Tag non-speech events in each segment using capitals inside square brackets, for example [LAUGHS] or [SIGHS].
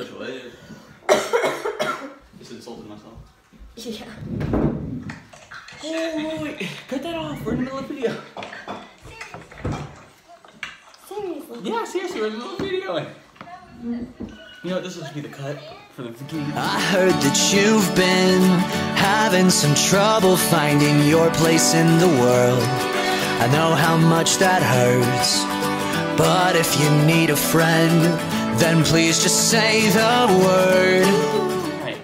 Special ed. Just insulted myself. Yeah. Holy! Cut that off. We're in the middle of the video. Seriously. Yeah, seriously, we're in the middle of the video. You know what? This will just be the cut for the beginning. I heard that you've been having some trouble finding your place in the world. I know how much that hurts. But if you need a friend, then please just say the word. Hey,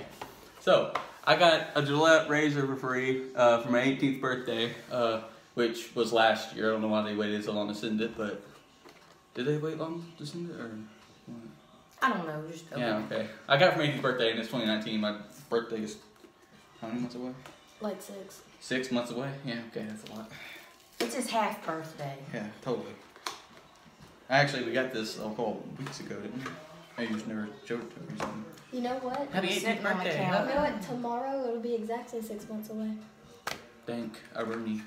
so I got a Gillette razor for free uh, for my 18th birthday, uh, which was last year. I don't know why they waited so long to send it, but did they wait long to send it or? what? I don't know. Just open Yeah, okay. I got it for my 18th birthday, and it's 2019. My birthday is how many months away? Like six. Six months away. Yeah, okay, that's a lot. It's his half birthday. Yeah, totally. Actually, we got this a couple weeks ago, didn't we? Maybe you just never showed it to me or something. You know what? Happy It's 18th sitting on my birthday. counter. You know what? Tomorrow it'll be exactly six months away. Dank, irony,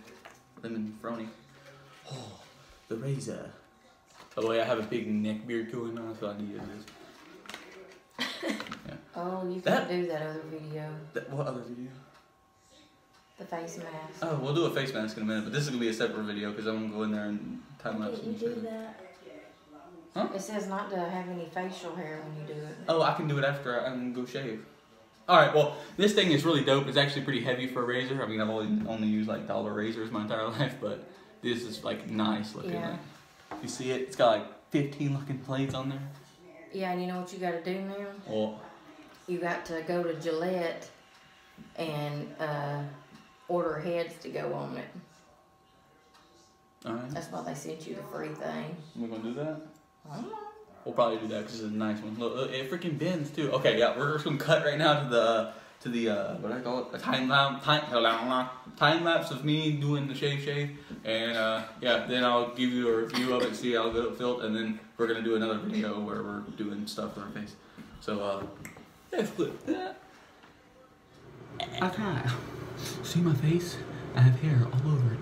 lemon, frony. Oh, [SIGHS] the razor. By the way, I have a big neck beard going on, so I needed this. [LAUGHS] Oh, you That- can do that other video. That, what other video? The face mask. Oh, we'll do a face mask in a minute, but this is gonna be a separate video because I'm gonna go in there and time lapse can't you do shit. That? It says not to have any facial hair when you do it. Oh, I can do it after I am go shave. All right, well, this thing is really dope. It's actually pretty heavy for a razor. I mean, I've only only used like dollar razors my entire [LAUGHS] life, but this is like nice looking. Yeah. Like, you see it? It's got like 15 looking blades on there. Yeah, and you know what you got to do now? Well, You got to go to Gillette and uh, order heads to go on it. all right, That's why they sent you the free thing. we're gonna do that. We'll probably do that because it's a nice one. Look, it freaking bends too. Okay, yeah, we're just gonna cut right now to the to the uh, what do I call it? A time lapse time time lapse of me doing the shave shave, and uh, yeah, then I'll give you a review of it, see how good it felt, and then we're gonna do another video where we're doing stuff with our face. So uh, yeah, flip that. Okay, see my face? I have hair all over it.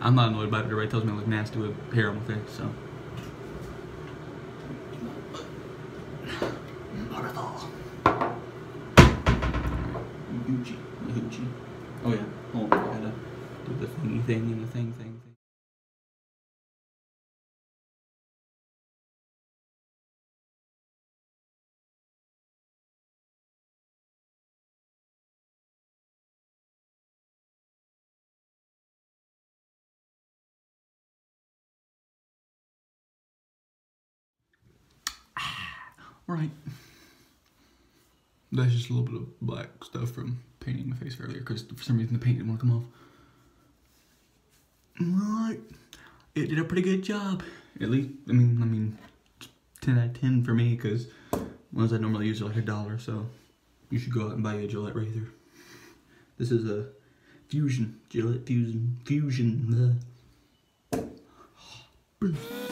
I'm not annoyed by it. Everybody tells me I look nasty with hair on my face, so. Not at all. Gucci. Gucci. Oh yeah. On. I gotta do the thingy thing and the thing thing thing. Right. That's just a little bit of black stuff from painting my face earlier because for some reason the paint didn't want to come off. Right. It did a pretty good job. At least, I mean, I mean, 10 out of 10 for me because ones I normally use are like a dollar, so you should go out and buy a Gillette razor. This is a Fusion, Gillette Fusion, Fusion. uh. [GASPS]